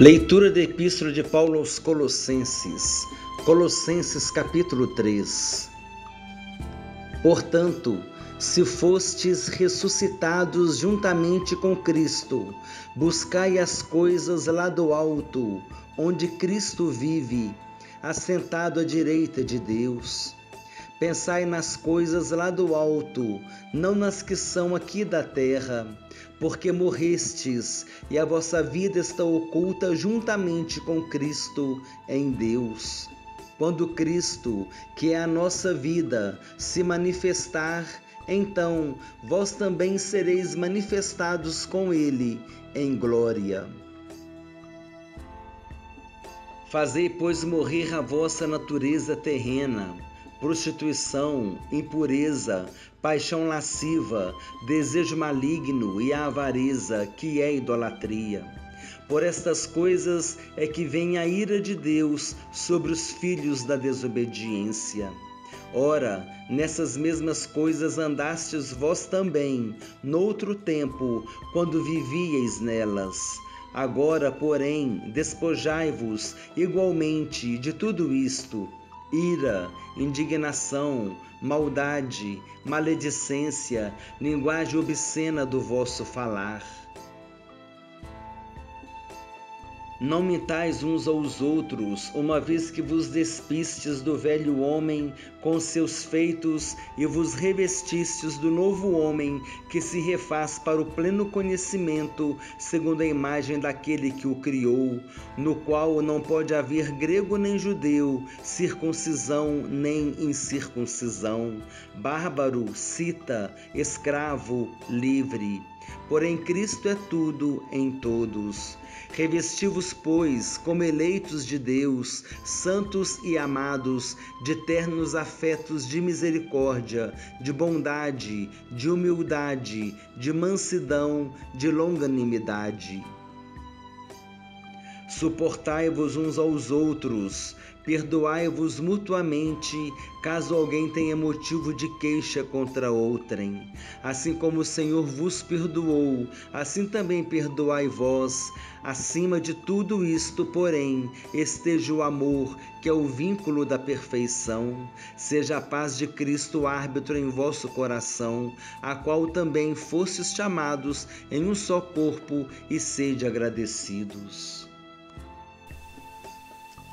Leitura da Epístola de Paulo aos Colossenses, Colossenses capítulo 3. Portanto, se fostes ressuscitados juntamente com Cristo, buscai as coisas lá do alto, onde Cristo vive, assentado à direita de Deus. Pensai nas coisas lá do alto, não nas que são aqui da terra, porque morrestes e a vossa vida está oculta juntamente com Cristo em Deus. Quando Cristo, que é a nossa vida, se manifestar, então vós também sereis manifestados com Ele em glória. Fazei, pois, morrer a vossa natureza terrena prostituição, impureza, paixão lasciva, desejo maligno e a avareza, que é idolatria. Por estas coisas é que vem a ira de Deus sobre os filhos da desobediência. Ora, nessas mesmas coisas andastes vós também, noutro tempo, quando vivíeis nelas. Agora, porém, despojai-vos igualmente de tudo isto ira, indignação, maldade, maledicência, linguagem obscena do vosso falar. Não mintais uns aos outros, uma vez que vos despistes do velho homem com seus feitos e vos revestistes do novo homem que se refaz para o pleno conhecimento, segundo a imagem daquele que o criou, no qual não pode haver grego nem judeu, circuncisão nem incircuncisão, bárbaro, cita, escravo, livre Porém, Cristo é tudo em todos. Revesti-vos, pois, como eleitos de Deus, santos e amados, de ternos afetos de misericórdia, de bondade, de humildade, de mansidão, de longanimidade. Suportai-vos uns aos outros, perdoai-vos mutuamente, caso alguém tenha motivo de queixa contra outrem. Assim como o Senhor vos perdoou, assim também perdoai vós. Acima de tudo isto, porém, esteja o amor, que é o vínculo da perfeição. Seja a paz de Cristo árbitro em vosso coração, a qual também fostes chamados em um só corpo, e sede agradecidos.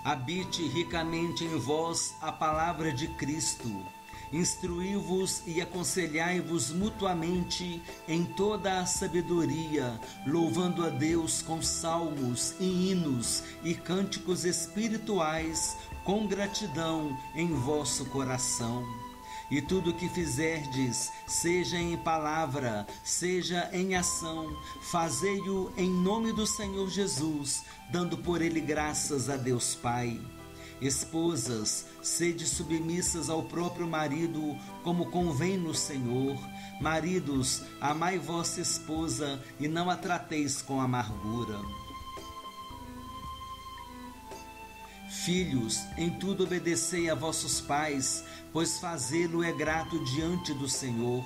Habite ricamente em vós a palavra de Cristo. Instruí-vos e aconselhai-vos mutuamente em toda a sabedoria, louvando a Deus com salmos e hinos e cânticos espirituais, com gratidão em vosso coração e tudo o que fizerdes, seja em palavra, seja em ação, fazei-o em nome do Senhor Jesus, dando por ele graças a Deus Pai. Esposas, sede submissas ao próprio marido, como convém no Senhor. Maridos, amai vossa esposa e não a trateis com amargura. Filhos, em tudo obedecei a vossos pais, pois fazê-lo é grato diante do Senhor.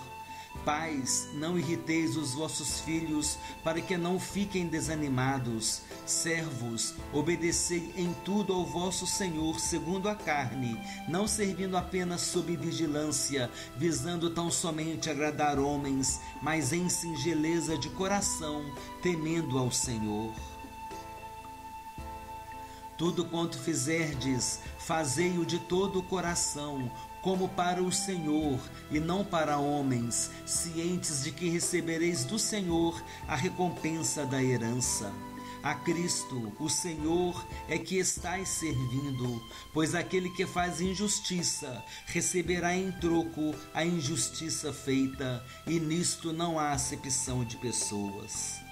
Pais, não irriteis os vossos filhos, para que não fiquem desanimados. Servos, obedecei em tudo ao vosso Senhor segundo a carne, não servindo apenas sob vigilância, visando tão somente agradar homens, mas em singeleza de coração, temendo ao Senhor. Tudo quanto fizerdes, fazei-o de todo o coração, como para o Senhor e não para homens, cientes de que recebereis do Senhor a recompensa da herança. A Cristo, o Senhor, é que estáis servindo, pois aquele que faz injustiça receberá em troco a injustiça feita, e nisto não há acepção de pessoas.